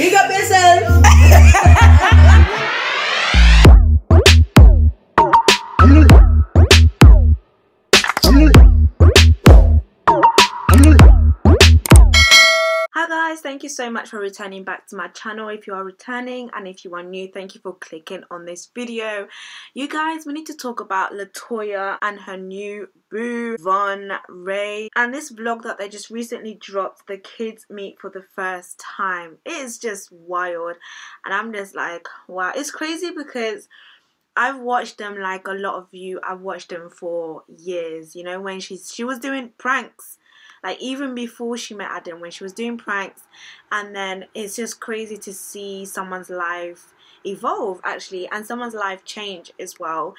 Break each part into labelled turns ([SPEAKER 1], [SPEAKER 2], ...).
[SPEAKER 1] Big up
[SPEAKER 2] thank you so much for returning back to my channel. If you are returning and if you are new, thank you for clicking on this video. You guys, we need to talk about Latoya and her new boo, Von Ray. And this vlog that they just recently dropped, the kids meet for the first time. It is just wild. And I'm just like, wow. It's crazy because I've watched them like a lot of you. I've watched them for years. You know, when she's she was doing pranks like even before she met Adam when she was doing pranks and then it's just crazy to see someone's life evolve actually and someone's life change as well.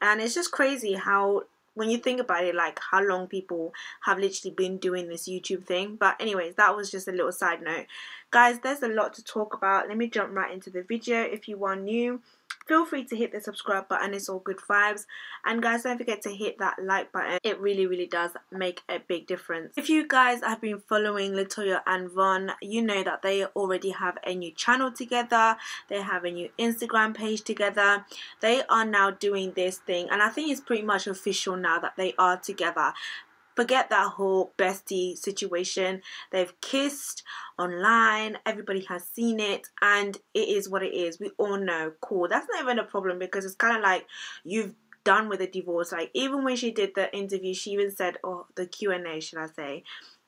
[SPEAKER 2] And it's just crazy how when you think about it like how long people have literally been doing this youtube thing. But anyways that was just a little side note. Guys there's a lot to talk about. Let me jump right into the video if you are new feel free to hit the subscribe button it's all good vibes. And guys don't forget to hit that like button. It really really does make a big difference. If you guys have been following latoya and von you know that they already have a new channel together. They have a new instagram page together. They are now doing this thing and i think it's pretty much official now that they are together forget that whole bestie situation. They've kissed online, everybody has seen it, and it is what it is. We all know, cool. That's not even a problem because it's kind of like you've done with the divorce. Like even when she did the interview, she even said, or the Q and A, should I say?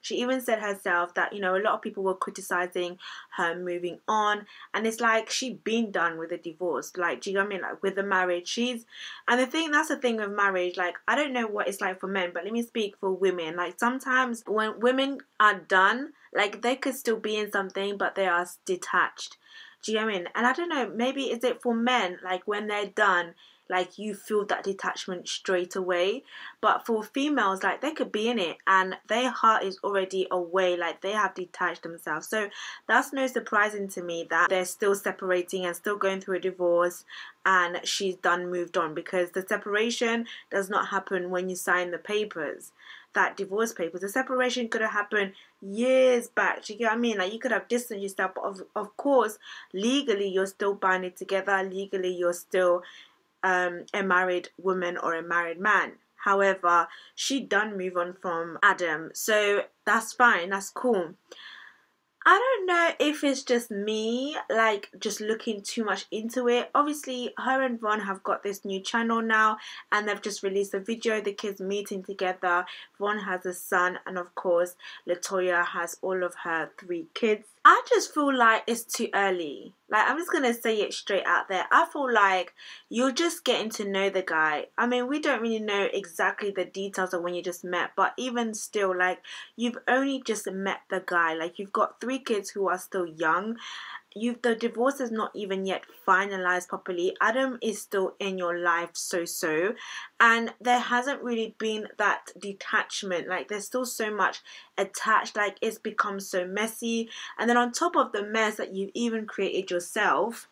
[SPEAKER 2] She even said herself that, you know, a lot of people were criticizing her moving on. And it's like she'd been done with a divorce. Like, do you know what I mean? Like with the marriage. She's and the thing that's the thing with marriage, like I don't know what it's like for men, but let me speak for women. Like sometimes when women are done, like they could still be in something but they are detached. Do you know what I mean? And I don't know, maybe is it for men, like when they're done, like you feel that detachment straight away. But for females like they could be in it and their heart is already away like they have detached themselves. So that's no surprising to me that they're still separating and still going through a divorce and she's done moved on. Because the separation does not happen when you sign the papers. That divorce papers the separation could have happened years back do you get what i mean like you could have distanced yourself but of, of course legally you're still binding together legally you're still um, a married woman or a married man. However, she done move on from Adam, so that's fine, that's cool. I don't know if it's just me, like just looking too much into it. Obviously, her and Von have got this new channel now, and they've just released a video. The kids meeting together. Von has a son, and of course, Latoya has all of her three kids. I just feel like it's too early. Like, I'm just gonna say it straight out there. I feel like you're just getting to know the guy. I mean, we don't really know exactly the details of when you just met, but even still, like, you've only just met the guy. Like, you've got three kids who are still young, you the divorce is not even yet finalized properly. Adam is still in your life so so and there hasn't really been that detachment. Like there's still so much attached. Like it's become so messy. And then on top of the mess that you've even created yourself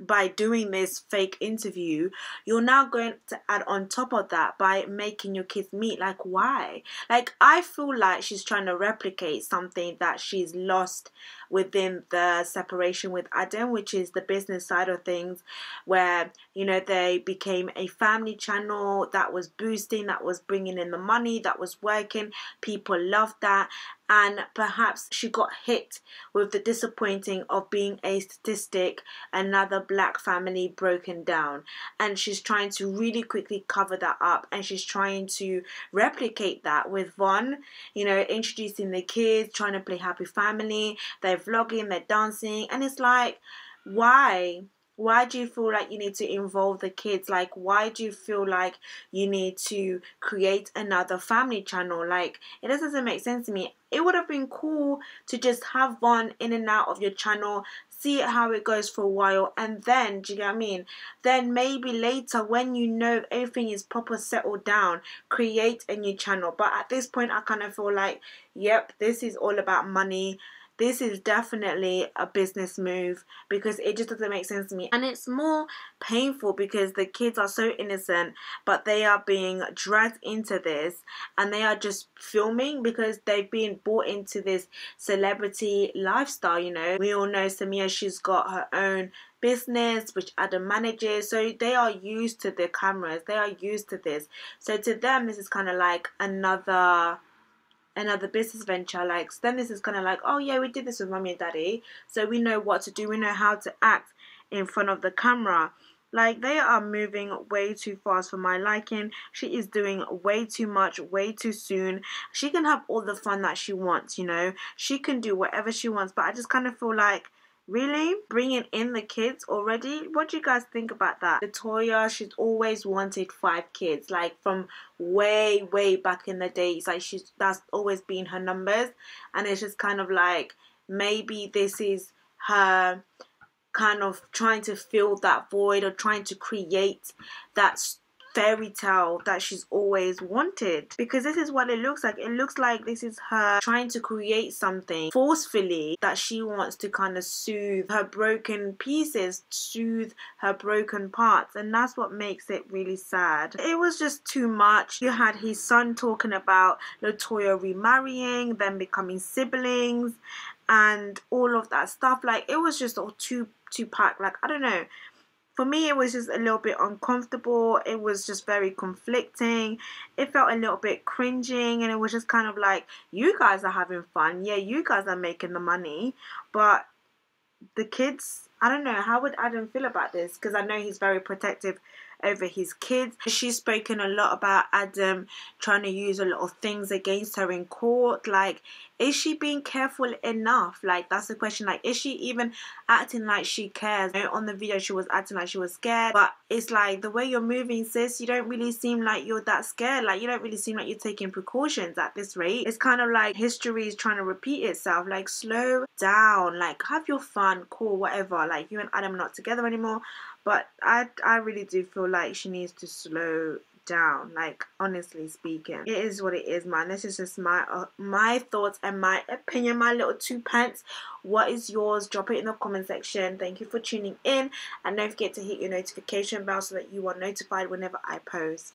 [SPEAKER 2] by doing this fake interview, you're now going to add on top of that by making your kids meet. Like, why? Like, I feel like she's trying to replicate something that she's lost within the separation with Adam, which is the business side of things, where you know they became a family channel that was boosting, that was bringing in the money, that was working. People loved that, and perhaps she got hit with the disappointing of being a statistic, another black family broken down. And she's trying to really quickly cover that up and she's trying to replicate that with Von, you know, introducing the kids, trying to play happy family, they're vlogging, they're dancing, and it's like, why? why do you feel like you need to involve the kids? Like why do you feel like you need to create another family channel? Like it doesn't make sense to me. It would have been cool to just have one in and out of your channel see how it goes for a while and then do you get what I mean? Then maybe later when you know everything is proper settled down create a new channel. But at this point I kind of feel like yep this is all about money this is definitely a business move because it just doesn't make sense to me. And it's more painful because the kids are so innocent, but they are being dragged into this and they are just filming because they've been brought into this celebrity lifestyle, you know. We all know Samia, she's got her own business which Adam manages so they are used to the cameras they are used to this so to them this is kind of like another another business venture like then this is kind of like oh yeah we did this with mommy and daddy so we know what to do we know how to act in front of the camera. Like they are moving way too fast for my liking. She is doing way too much way too soon. She can have all the fun that she wants you know? She can do whatever she wants but i just kind of feel like Really? Bringing in the kids already? What do you guys think about that? Latoya, she's always wanted five kids, like from way, way back in the days. Like she's that's always been her numbers, and it's just kind of like maybe this is her kind of trying to fill that void or trying to create that fairy tale that she's always wanted. Because this is what it looks like. It looks like this is her trying to create something forcefully that she wants to kind of soothe her broken pieces soothe her broken parts. And that's what makes it really sad. It was just too much. You had his son talking about latoya remarrying them becoming siblings and all of that stuff. Like it was just all too too packed. Like i don't know for me it was just a little bit uncomfortable. It was just very conflicting. It felt a little bit cringing and it was just kind of like you guys are having fun. Yeah you guys are making the money. But the kids i don't know how would adam feel about this? Because i know he's very protective over his kids. She's spoken a lot about Adam trying to use a lot of things against her in court. Like, is she being careful enough? Like, that's the question. Like, is she even acting like she cares? You know, on the video, she was acting like she was scared. But it's like the way you're moving, sis, you don't really seem like you're that scared. Like, you don't really seem like you're taking precautions at this rate. It's kind of like history is trying to repeat itself. Like, slow down. Like, have your fun, cool, whatever. Like, you and Adam are not together anymore. But I, I really do feel like she needs to slow down like honestly speaking. It is what it is man. This is just my uh, my thoughts and my opinion my little two pence. What is yours? Drop it in the comment section. Thank you for tuning in. And don't forget to hit your notification bell so that you are notified whenever i post